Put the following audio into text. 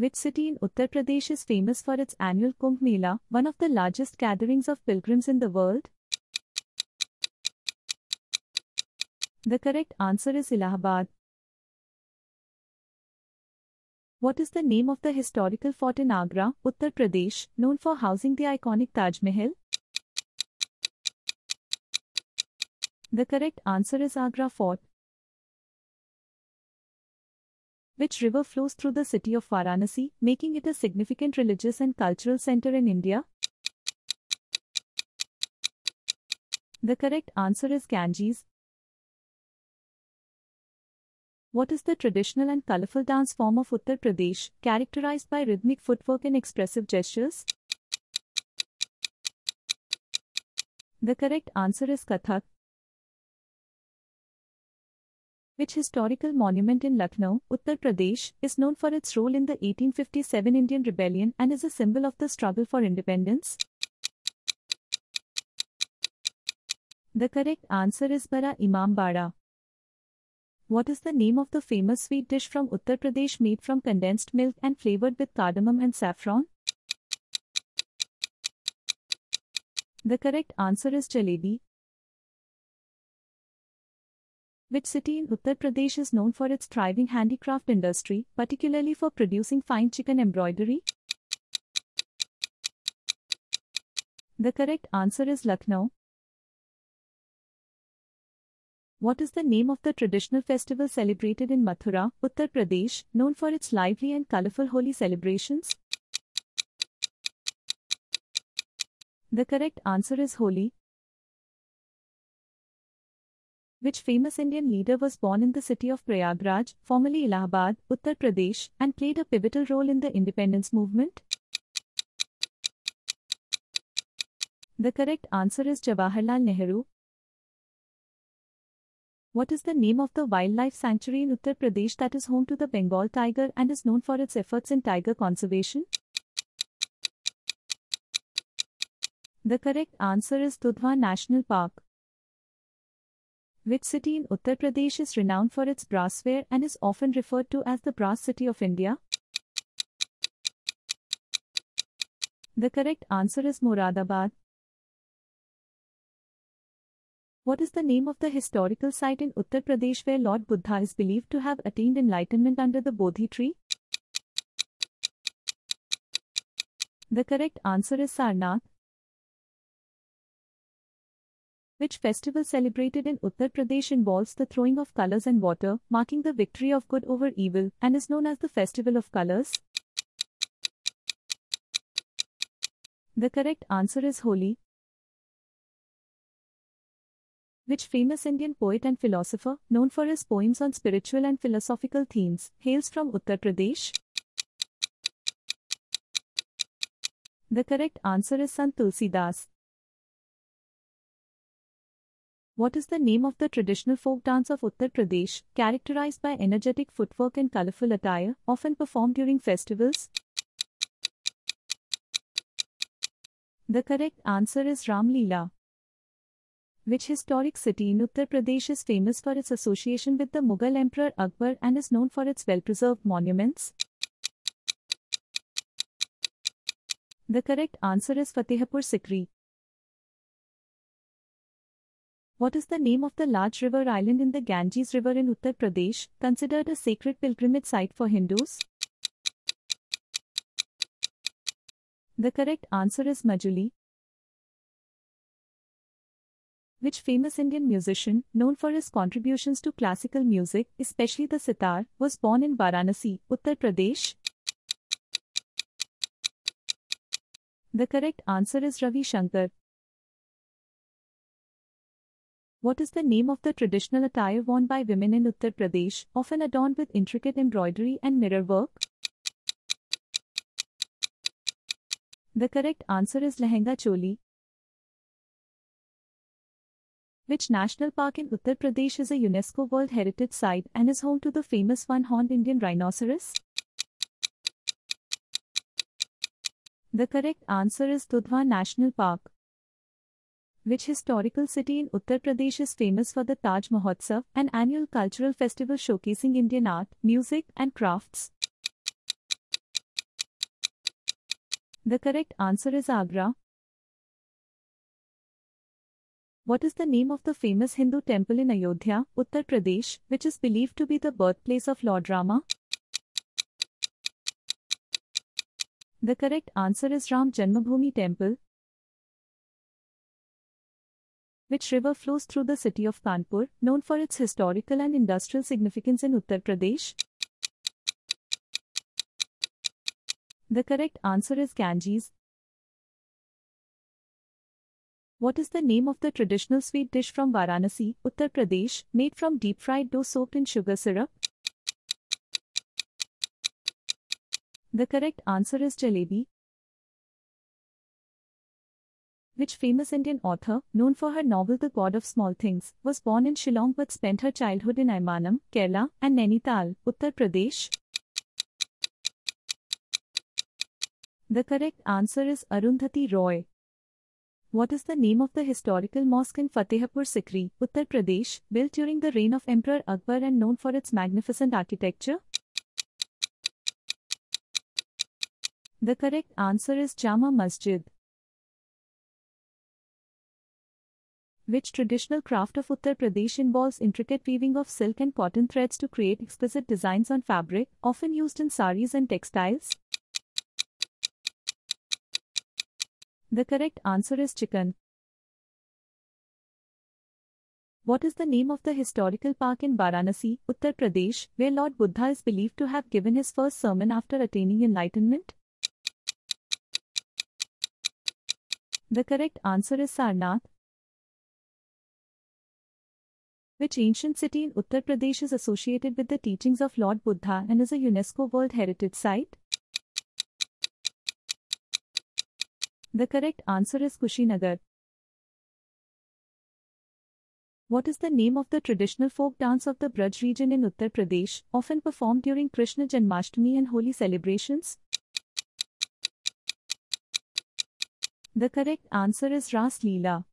Which city in Uttar Pradesh is famous for its annual Kumbh Mela, one of the largest gatherings of pilgrims in the world? The correct answer is Allahabad. What is the name of the historical fort in Agra, Uttar Pradesh, known for housing the iconic Taj Mahal? The correct answer is Agra Fort. Which river flows through the city of Varanasi, making it a significant religious and cultural center in India? The correct answer is Ganges. What is the traditional and colorful dance form of Uttar Pradesh, characterized by rhythmic footwork and expressive gestures? The correct answer is Kathak. Which historical monument in Lucknow, Uttar Pradesh, is known for its role in the 1857 Indian Rebellion and is a symbol of the struggle for independence? The correct answer is Bara Imam Imambara. What is the name of the famous sweet dish from Uttar Pradesh made from condensed milk and flavored with cardamom and saffron? The correct answer is jalebi. Which city in Uttar Pradesh is known for its thriving handicraft industry, particularly for producing fine chikan embroidery? The correct answer is Lucknow. What is the name of the traditional festival celebrated in Mathura, Uttar Pradesh, known for its lively and colorful Holi celebrations? The correct answer is Holi. Which famous Indian leader was born in the city of Prayagraj, formerly Allahabad, Uttar Pradesh, and played a pivotal role in the independence movement? The correct answer is Jawaharlal Nehru. What is the name of the wildlife sanctuary in Uttar Pradesh that is home to the Bengal tiger and is known for its efforts in tiger conservation? The correct answer is Dudhwa National Park. Which city in Uttar Pradesh is renowned for its brassware and is often referred to as the brass city of India? The correct answer is Moradabad. What is the name of the historical site in Uttar Pradesh where Lord Buddha is believed to have attained enlightenment under the Bodhi tree? The correct answer is Sarnath. Which festival celebrated in Uttar Pradesh involves the throwing of colors and water, marking the victory of good over evil, and is known as the Festival of Colors? The correct answer is Holi which famous Indian poet and philosopher, known for his poems on spiritual and philosophical themes, hails from Uttar Pradesh? The correct answer is Sant Tulsidas. What is the name of the traditional folk dance of Uttar Pradesh, characterized by energetic footwork and colorful attire, often performed during festivals? The correct answer is Ram. Which historic city in Uttar Pradesh is famous for its association with the Mughal Emperor Akbar and is known for its well-preserved monuments? The correct answer is Fatehpur Sikri. What is the name of the large river island in the Ganges River in Uttar Pradesh, considered a sacred pilgrimage site for Hindus? The correct answer is Majuli which famous Indian musician, known for his contributions to classical music, especially the sitar, was born in Varanasi, Uttar Pradesh? The correct answer is Ravi Shankar. What is the name of the traditional attire worn by women in Uttar Pradesh, often adorned with intricate embroidery and mirror work? The correct answer is Lehenga Choli. Which national park in Uttar Pradesh is a UNESCO World Heritage Site and is home to the famous one-horned Indian rhinoceros? The correct answer is Dudhwa National Park. Which historical city in Uttar Pradesh is famous for the Taj Mahotsav, an annual cultural festival showcasing Indian art, music, and crafts? The correct answer is Agra. What is the name of the famous Hindu temple in Ayodhya, Uttar Pradesh, which is believed to be the birthplace of Lord Rama? The correct answer is Ram Janmabhoomi Temple. Which river flows through the city of Kanpur, known for its historical and industrial significance in Uttar Pradesh? The correct answer is Ganges. What is the name of the traditional sweet dish from Varanasi, Uttar Pradesh, made from deep fried dough soaked in sugar syrup? The correct answer is jalebi. Which famous Indian author, known for her novel The God of Small Things, was born in Shillong but spent her childhood in Aymanam, Kerala, and Nainital, Uttar Pradesh? The correct answer is Arundhati Roy. What is the name of the historical mosque in Fatehpur Sikri, Uttar Pradesh, built during the reign of Emperor Akbar and known for its magnificent architecture? The correct answer is Jama Masjid. Which traditional craft of Uttar Pradesh involves intricate weaving of silk and cotton threads to create exquisite designs on fabric, often used in saris and textiles? The correct answer is chikan. What is the name of the historical park in Varanasi, Uttar Pradesh, where Lord Buddha is believed to have given his first sermon after attaining enlightenment? The correct answer is Sarnath. Which ancient city in Uttar Pradesh is associated with the teachings of Lord Buddha and is a UNESCO World Heritage Site? The correct answer is Kushinagar. What is the name of the traditional folk dance of the Braj region in Uttar Pradesh, often performed during Krishna Janmashtami and Holi celebrations? The correct answer is Ras Leela.